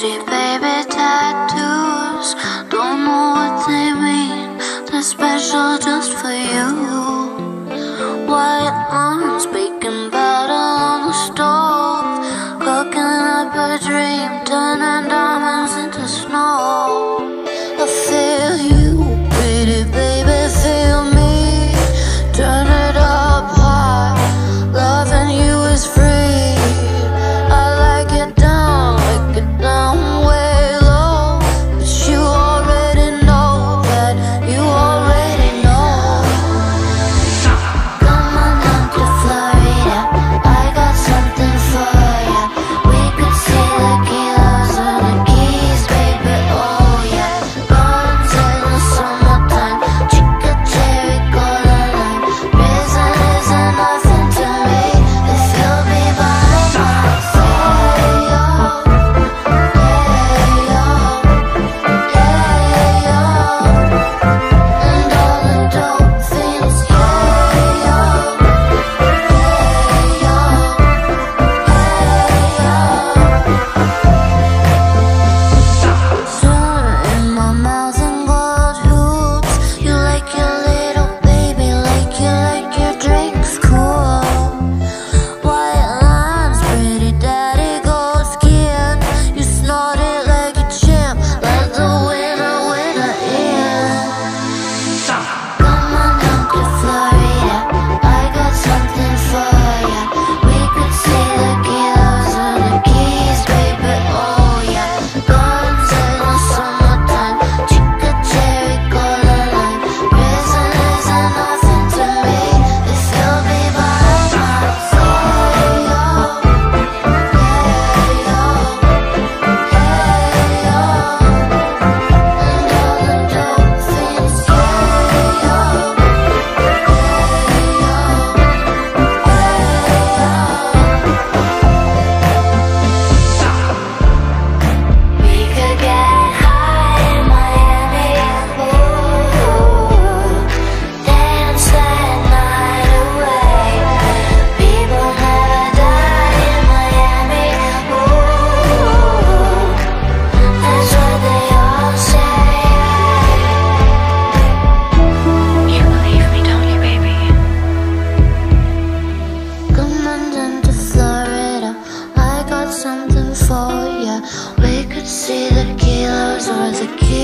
Pretty baby tattoos. Don't know what they mean. They're special just for you. White arms baking butter on the stove. Cooking up a dream. Turning diamonds into snow. The kill.